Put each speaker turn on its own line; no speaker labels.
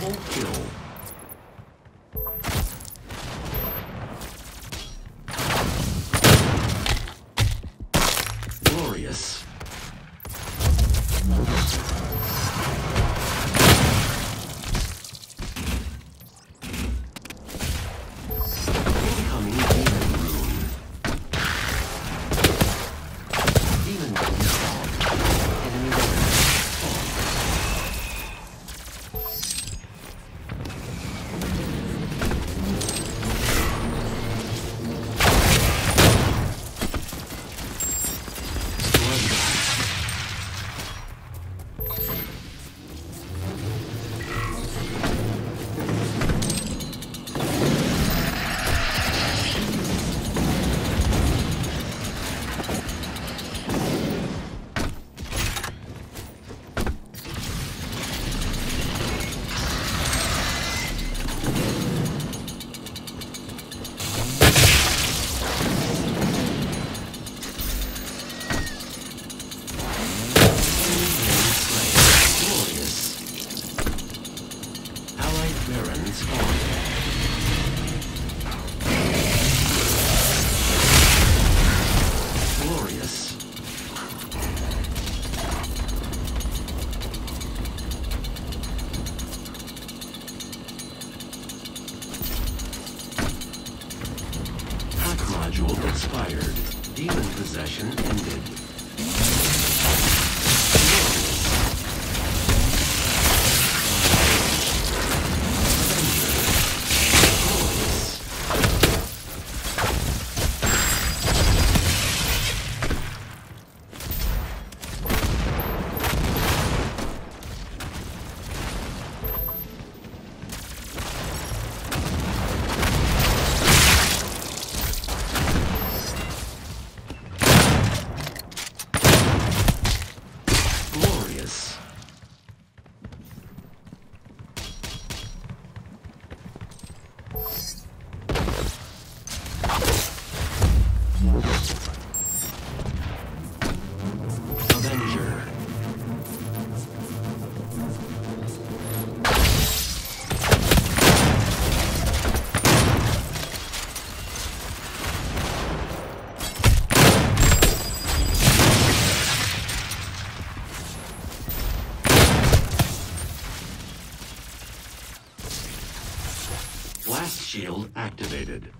double kill. transformed. module expired. Demon possession ended. Avenger. Blast shield activated.